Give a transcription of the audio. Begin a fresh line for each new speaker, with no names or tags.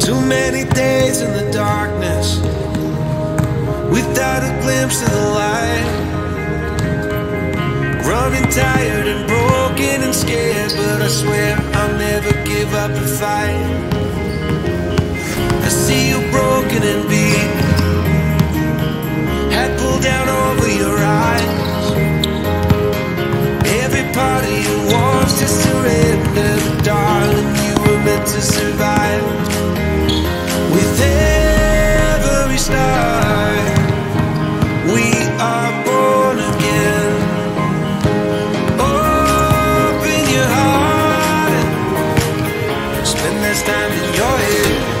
Too many days in the darkness without a glimpse of the light. Running tired and broken and scared, but I swear I'll never give up the fight. time that you're